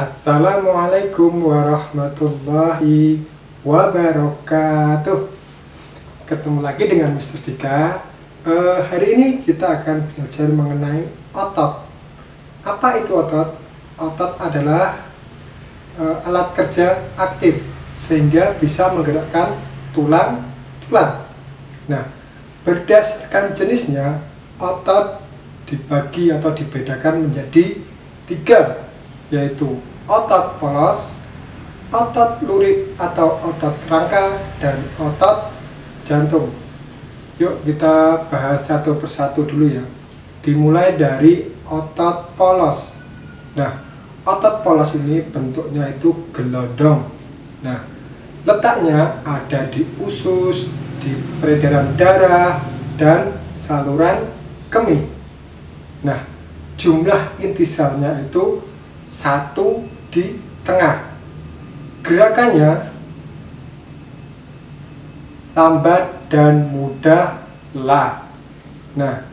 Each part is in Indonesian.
Assalamualaikum warahmatullahi wabarakatuh Ketemu lagi dengan Mr. Dika uh, Hari ini kita akan belajar mengenai otot Apa itu otot? Otot adalah uh, alat kerja aktif Sehingga bisa menggerakkan tulang-tulang Nah, berdasarkan jenisnya Otot dibagi atau dibedakan menjadi tiga yaitu otot polos, otot lurik atau otot rangka, dan otot jantung. Yuk kita bahas satu persatu dulu ya. Dimulai dari otot polos. Nah, otot polos ini bentuknya itu gelondong. Nah, letaknya ada di usus, di peredaran darah, dan saluran kemih. Nah, jumlah intisalnya itu satu di tengah. Gerakannya lambat dan mudah lah. Nah,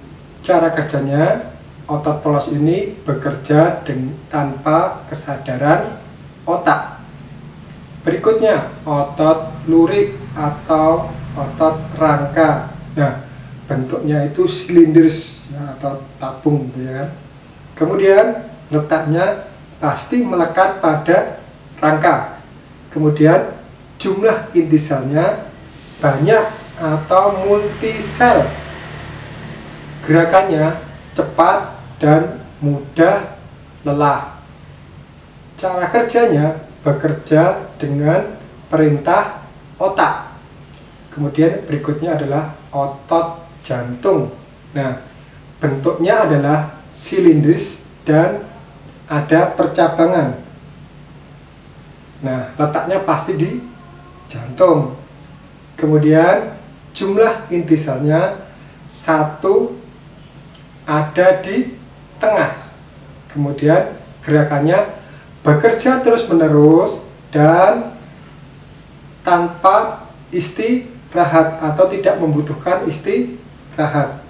cara kerjanya otot polos ini bekerja tanpa kesadaran otak. Berikutnya, otot lurik atau otot rangka. Nah, bentuknya itu silindris ya, atau tabung gitu ya. Kemudian letaknya pasti melekat pada rangka. Kemudian jumlah inti selnya banyak atau multisel. Gerakannya cepat dan mudah lelah. Cara kerjanya bekerja dengan perintah otak. Kemudian berikutnya adalah otot jantung. Nah, bentuknya adalah silindris dan ada percabangan. Nah, letaknya pasti di jantung. Kemudian jumlah inti selnya satu ada di tengah. Kemudian gerakannya bekerja terus-menerus dan tanpa istirahat atau tidak membutuhkan istirahat.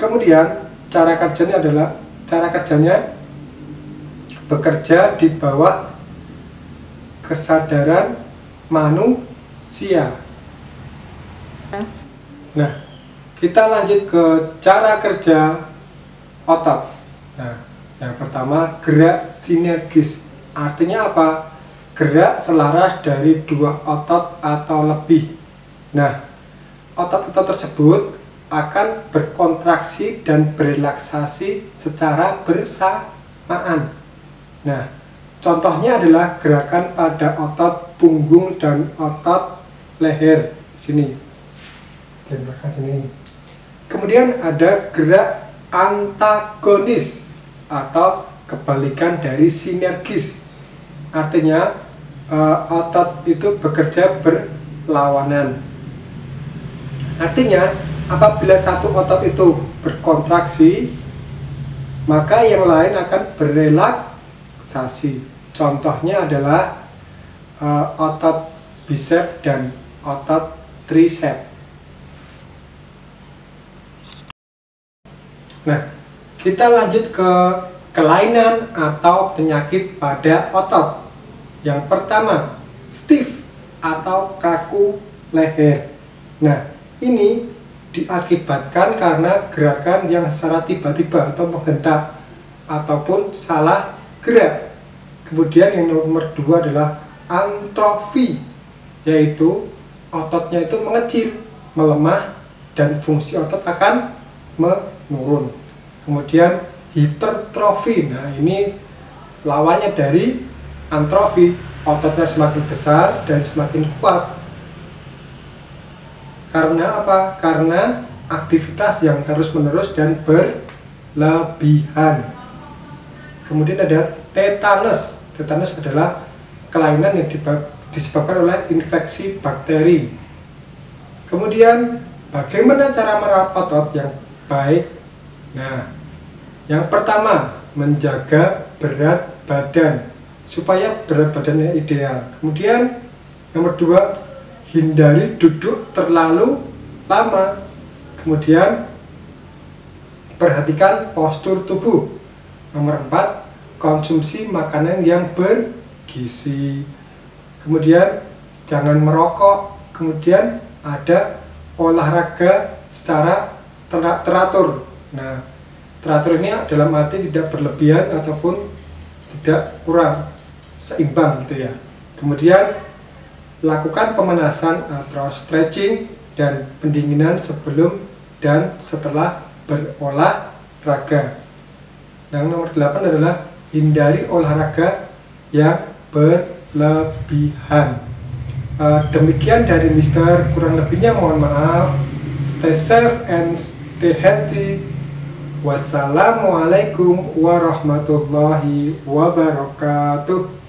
Kemudian cara kerjanya adalah cara kerjanya bekerja di bawah kesadaran manusia. Nah, kita lanjut ke cara kerja otot. Nah, yang pertama gerak sinergis. Artinya apa? Gerak selaras dari dua otot atau lebih. Nah, otot-otot tersebut akan berkontraksi dan berelaksasi secara bersamaan. Nah, contohnya adalah gerakan pada otot punggung dan otot leher sini. Sini. Kemudian ada gerak antagonis atau kebalikan dari sinergis. Artinya uh, otot itu bekerja berlawanan. Artinya apabila satu otot itu berkontraksi, maka yang lain akan berrelak relaksasi. Contohnya adalah uh, otot bicep dan otot tricep. Nah, kita lanjut ke kelainan atau penyakit pada otot. Yang pertama, stiff atau kaku leher. Nah, ini diakibatkan karena gerakan yang secara tiba-tiba atau menghentak ataupun salah gerak. Kemudian yang nomor dua adalah antrofi, yaitu ototnya itu mengecil, melemah, dan fungsi otot akan menurun. Kemudian hipertrofi, nah ini lawannya dari antrofi, ototnya semakin besar dan semakin kuat. Karena apa? Karena aktivitas yang terus-menerus dan berlebihan. Kemudian ada tetanus. Tetanus adalah kelainan yang disebabkan oleh infeksi bakteri. Kemudian bagaimana cara merawat otot yang baik? Nah, yang pertama menjaga berat badan supaya berat badannya ideal. Kemudian nomor dua hindari duduk terlalu lama. Kemudian perhatikan postur tubuh Nomor 4, konsumsi makanan yang bergizi. Kemudian jangan merokok. Kemudian ada olahraga secara teratur. Nah, teratur ini dalam arti tidak berlebihan ataupun tidak kurang seimbang gitu ya. Kemudian lakukan pemanasan atau stretching dan pendinginan sebelum dan setelah berolahraga. Yang nomor 8 adalah hindari olahraga yang berlebihan. Uh, demikian dari Mister, kurang lebihnya mohon maaf. Stay safe and stay healthy. Wassalamualaikum warahmatullahi wabarakatuh.